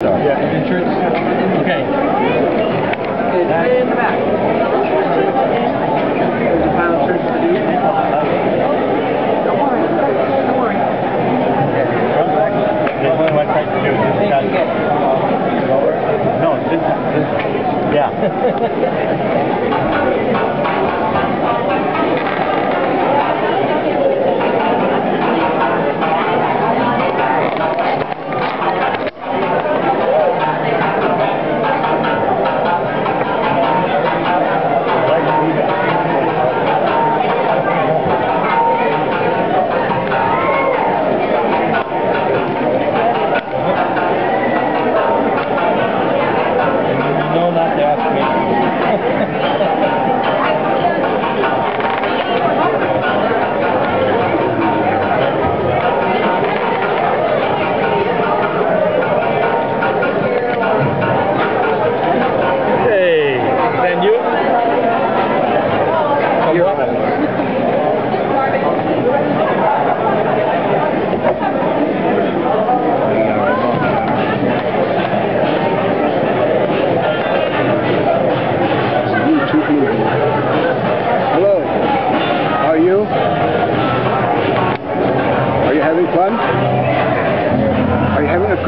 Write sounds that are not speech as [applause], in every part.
Yeah, insurance. Okay. It's in the back. There's a pile of shirts for these. Don't worry, don't worry. There's only one thing to do. Just Thank got- you. No, yeah. [laughs]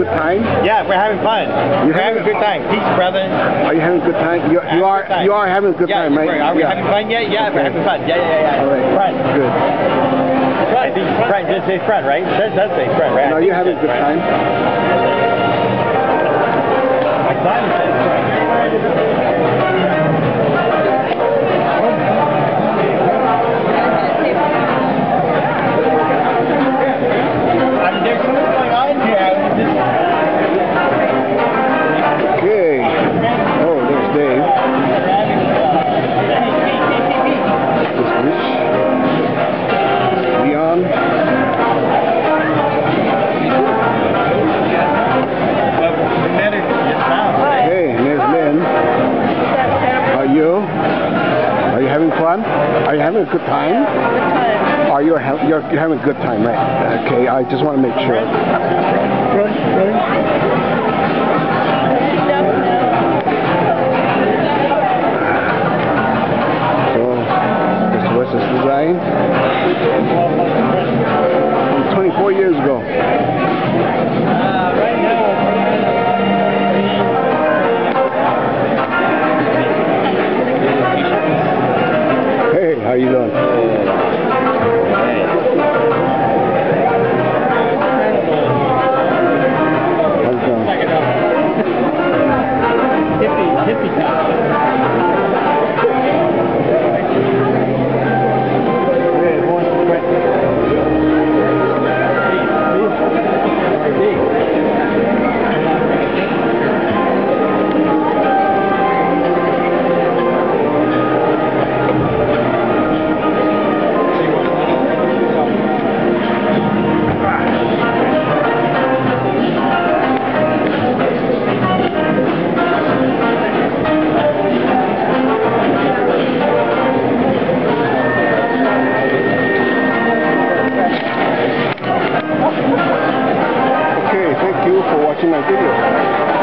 good time? Yeah, we're having fun. You're we're having a good time. Peace, brother. Are you having a good time? You, you are time. you are having a good yeah, time, right? Are we yeah. having fun yet? Yeah, we're having fun. Yeah, yeah, yeah. yeah. All right. Friend. Good. Friend. I think friend. Just say friend, right? Says, does say friend, right? No, you're having a good friend. time. Having fun? Are you having a good time? Are you ha- you're, you're having a good time, right? Okay, I just want to make sure. So, oh, this was this design. How you doing? Okay, thank